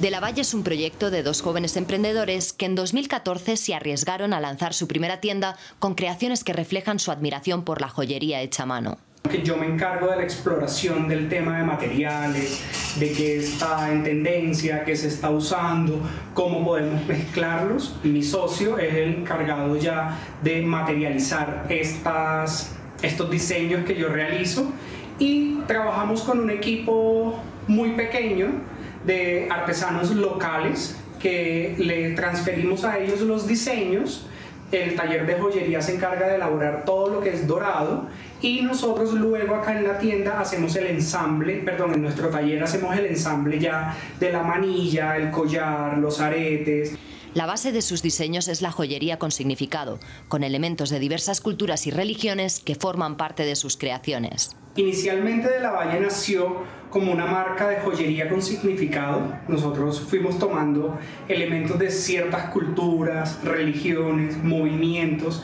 De la Valle es un proyecto de dos jóvenes emprendedores que en 2014 se arriesgaron a lanzar su primera tienda con creaciones que reflejan su admiración por la joyería hecha a mano. Yo me encargo de la exploración del tema de materiales, de qué está en tendencia, qué se está usando, cómo podemos mezclarlos. Mi socio es el encargado ya de materializar estas, estos diseños que yo realizo y trabajamos con un equipo muy pequeño de artesanos locales que le transferimos a ellos los diseños. El taller de joyería se encarga de elaborar todo lo que es dorado y nosotros luego acá en la tienda hacemos el ensamble, perdón, en nuestro taller hacemos el ensamble ya de la manilla, el collar, los aretes. La base de sus diseños es la joyería con significado, con elementos de diversas culturas y religiones que forman parte de sus creaciones. Inicialmente De La Valle nació como una marca de joyería con significado. Nosotros fuimos tomando elementos de ciertas culturas, religiones, movimientos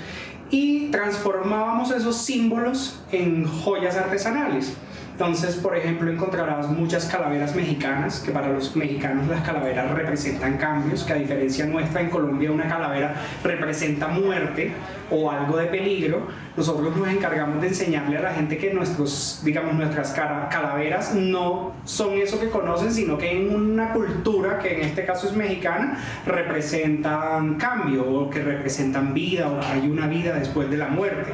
y transformábamos esos símbolos en joyas artesanales. Entonces, por ejemplo, encontrarás muchas calaveras mexicanas, que para los mexicanos las calaveras representan cambios, que a diferencia nuestra en Colombia una calavera representa muerte o algo de peligro. Nosotros nos encargamos de enseñarle a la gente que nuestros, digamos, nuestras calaveras no son eso que conocen, sino que en una cultura, que en este caso es mexicana, representan cambio o que representan vida o hay una vida después de la muerte.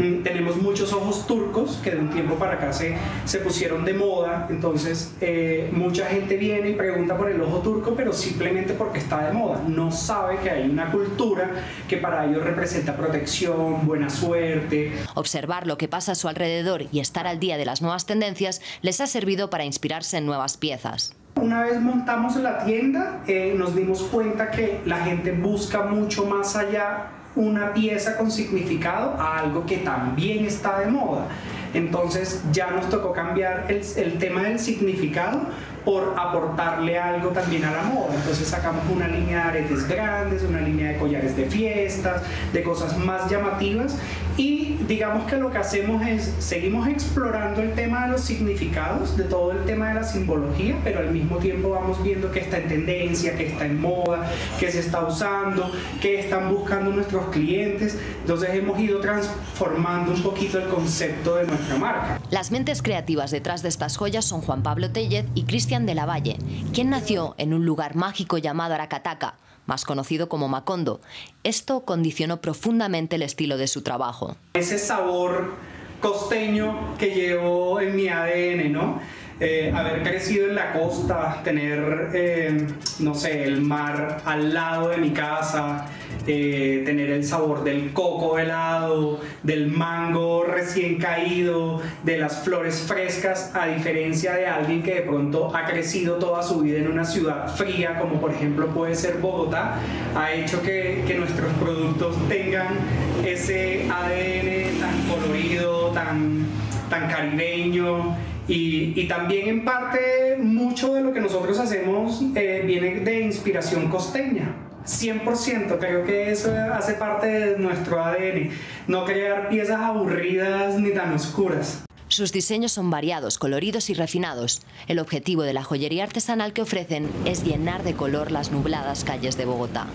Mm, tenemos muchos ojos turcos que de un tiempo para acá se, se pusieron de moda, entonces eh, mucha gente viene y pregunta por el ojo turco, pero simplemente porque está de moda, no sabe que hay una cultura que para ellos representa protección, buena suerte. Observar lo que pasa a su alrededor y estar al día de las nuevas tendencias les ha servido para inspirarse en nuevas piezas. Una vez montamos la tienda, eh, nos dimos cuenta que la gente busca mucho más allá una pieza con significado a algo que también está de moda. Entonces ya nos tocó cambiar el, tema del significado por aportarle algo también a la moda. Entonces sacamos una línea de aretes grandes, una línea de collares de fiestas, de cosas más llamativas y digamos que lo que hacemos es seguimos explorando el tema de los significados, de todo el tema de la simbología, pero al mismo tiempo vamos viendo que está en tendencia, que está en moda, que se está usando, que están buscando nuestros clientes. Entonces hemos ido transformando un poquito el concepto de nuestra marca. Las mentes creativas detrás de estas joyas son Juan Pablo Tellez y Cristian de la Valle, quien nació en un lugar mágico llamado Aracataca, más conocido como Macondo. Esto condicionó profundamente el estilo de su trabajo. Ese sabor costeño que llevo en mi ADN, ¿no? Eh, haber crecido en la costa, tener, eh, no sé, el mar al lado de mi casa, eh, tener el sabor del coco helado, del mango recién caído, de las flores frescas, a diferencia de alguien que de pronto ha crecido toda su vida en una ciudad fría, como por ejemplo puede ser Bogotá, ha hecho que, que nuestros productos tengan ese ADN tan colorido, tan, tan caribeño y, también en parte mucho de lo que nosotros hacemos eh, viene de inspiración costeña. 100% creo que eso hace parte de nuestro ADN, no crear piezas aburridas ni tan oscuras. Sus diseños son variados, coloridos y refinados. El objetivo de la joyería artesanal que ofrecen es llenar de color las nubladas calles de Bogotá.